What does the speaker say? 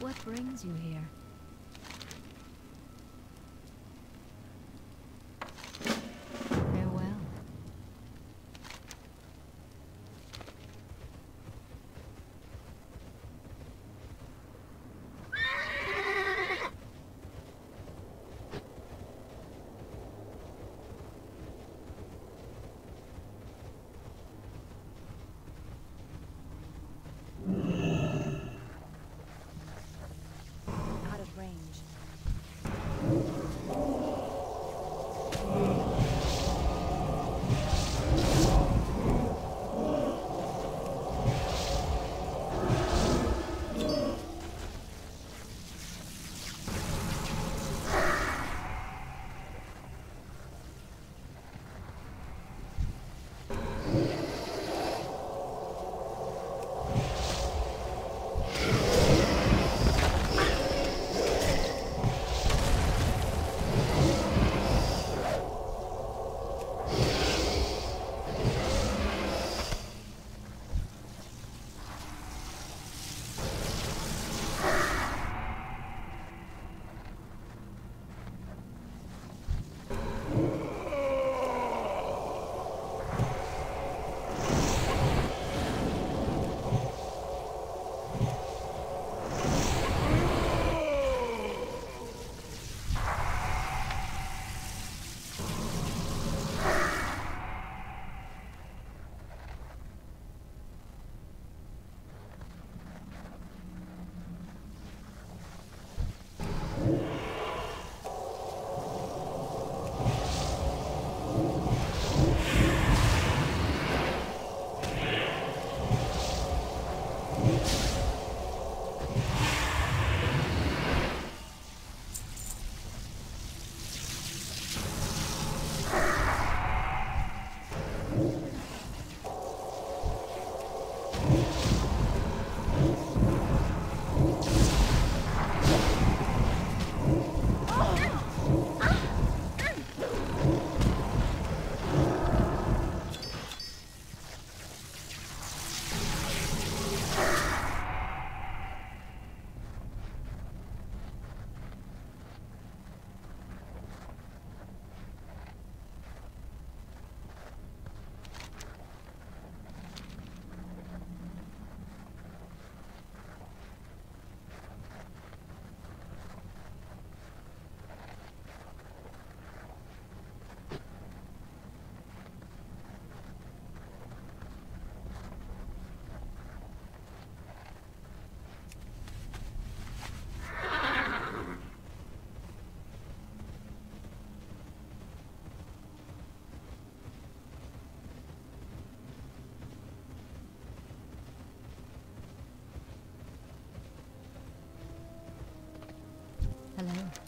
What brings you here? Hello.